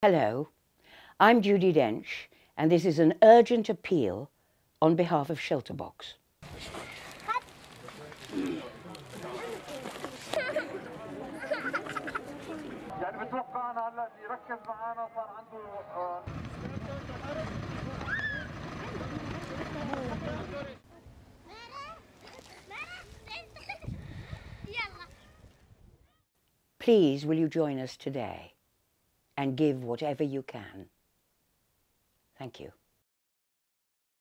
Hello, I'm Judi Dench, and this is an urgent appeal on behalf of Shelterbox. Please, will you join us today? And give whatever you can? Thank you.